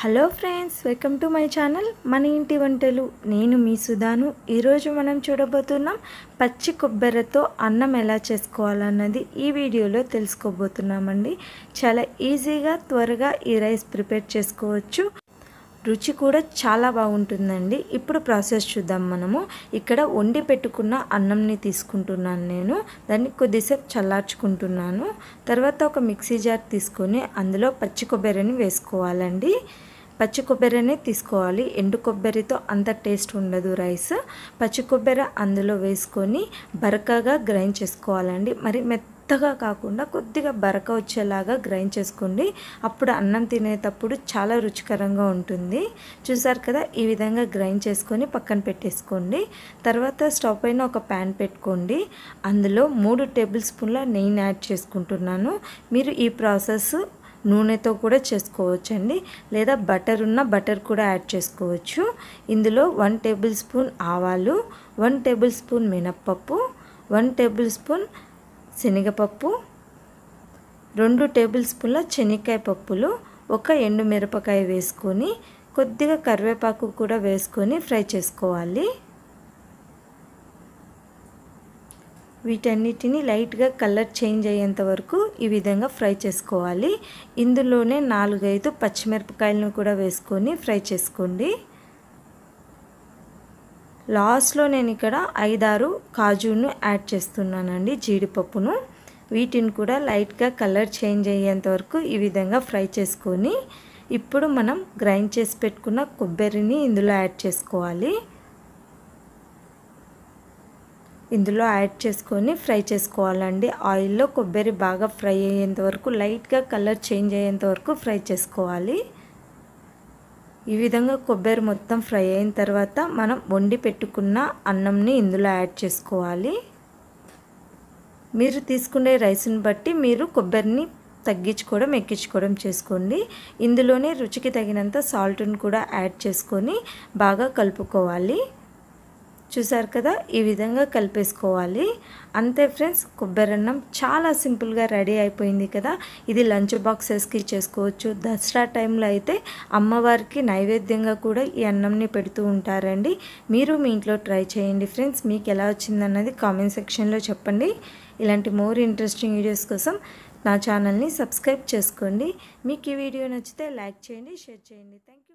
Hello friends welcome to my channel మన ఇంటి వంటలు. నేను మీ సుధాను. ఈరోజు మనం చూడబోతున్నాం పచ్చి కొబ్బరితో అన్నం ఎలా చేసుకోవాలన్నది. ఈ వీడియోలో తెలుసుకోబోతున్నామండి. చాలా ఈజీగా త్వరగా ఈ రైస్ ప్రిపేర్ చేసుకోవచ్చు. రుచి కూడా చాలా బాగుంటుందండి. ఇప్పుడు ప్రాసెస్ చూద్దాం మనము. ఇక్కడ వండి పెట్టుకున్న అన్నంని తీసుకుంటున్నాను నేను. దాన్ని కొద్దిసేపు చల్లార్చుకుంటున్నాను. తర్వాత ఒక మిక్సీ జార్ తీసుకొని అందులో పచ్చి కొబ్బరిని వేసుకోవాలండి. పచ్చి కొబ్బరిని తీసుకోవాలి. ఎండు కొబ్బరితో అంత టేస్ట్ ఉండదు రైస్. పచ్చి కొబ్బరి అందులో వేసుకొని బరకగా గ్రైండ్ చేసుకోవాలండి. మరి మెత్తగా కాకుండా కొద్దిగా బరక వచ్చేలాగా గ్రైండ్ చేసుకోండి. అప్పుడు అన్నం తినేటప్పుడు చాలా రుచికరంగా ఉంటుంది. చూసారు కదా ఈ విధంగా గ్రైండ్ చేసుకొని పక్కన పెట్టేసుకోండి. తర్వాత స్టవ్ పైన ఒక ప్యాన్ పెట్టుకోండి. అందులో మూడు టేబుల్ స్పూన్ల నెయ్యిని యాడ్ చేసుకుంటున్నాను. మీరు ఈ ప్రాసెస్ నూనెతో కూడా చేసుకోవచ్చండి. లేదా బటర్ ఉన్న బటర్ కూడా యాడ్ చేసుకోవచ్చు. ఇందులో వన్ టేబుల్ స్పూన్ ఆవాలు వన్ టేబుల్ స్పూన్ మినప్పప్పు వన్ టేబుల్ స్పూన్ శనగపప్పు రెండు టేబుల్ స్పూన్ల శనక్కాయ పప్పులు ఒక ఎండు మిరపకాయ వేసుకొని కొద్దిగా కరివేపాకు కూడా వేసుకొని ఫ్రై చేసుకోవాలి. వీటన్నిటిని లైట్గా కలర్ చేంజ్ అయ్యేంత వరకు ఈ విధంగా ఫ్రై చేసుకోవాలి. ఇందులోనే నాలుగైదు పచ్చిమిరపకాయలను కూడా వేసుకొని ఫ్రై చేసుకోండి. లాస్ట్లో నేను ఇక్కడ ఐదారు కాజును యాడ్ చేస్తున్నానండి జీడిపప్పును. వీటిని కూడా లైట్గా కలర్ చేంజ్ అయ్యేంత వరకు ఈ విధంగా ఫ్రై చేసుకొని ఇప్పుడు మనం గ్రైండ్ చేసి పెట్టుకున్న కొబ్బరిని ఇందులో యాడ్ చేసుకోవాలి. ఇందులో యాడ్ చేసుకొని ఫ్రై చేసుకోవాలండి. ఆయిల్లో కొబ్బరి బాగా ఫ్రై అయ్యేంత వరకు లైట్గా కలర్ చేంజ్ అయ్యేంత వరకు ఫ్రై చేసుకోవాలి. ఈ విధంగా కొబ్బరి మొత్తం ఫ్రై అయిన తర్వాత మనం వండి పెట్టుకున్న అన్నంని ఇందులో యాడ్ చేసుకోవాలి. మీరు తీసుకునే రైస్ని బట్టి మీరు కొబ్బరిని తగ్గించుకోవడం ఎక్కించుకోవడం చేసుకోండి. ఇందులోనే రుచికి తగినంత సాల్ట్ని కూడా యాడ్ చేసుకొని బాగా కలుపుకోవాలి. చూసారు కదా? ఈ విధంగా కలిపేసుకోవాలి. అంతే ఫ్రెండ్స్ కొబ్బరి అన్నం చాలా సింపుల్గా రెడీ అయిపోయింది కదా? ఇది లంచ్ బాక్సెస్కి చేసుకోవచ్చు. దసరా టైంలో అయితే అమ్మవారికి నైవేద్యంగా కూడా ఈ అన్నంని పెడుతూ ఉంటారండి. మీరు మీ ఇంట్లో ట్రై చేయండి ఫ్రెండ్స్. మీకు ఎలా వచ్చిందన్నది కామెంట్ సెక్షన్లో చెప్పండి. ఇలాంటి మోర్ ఇంట్రెస్టింగ్ వీడియోస్ కోసం నా ఛానల్ని సబ్స్క్రైబ్ చేసుకోండి. మీకు ఈ వీడియో నచ్చితే లైక్ చేయండి షేర్ చేయండి. Thank you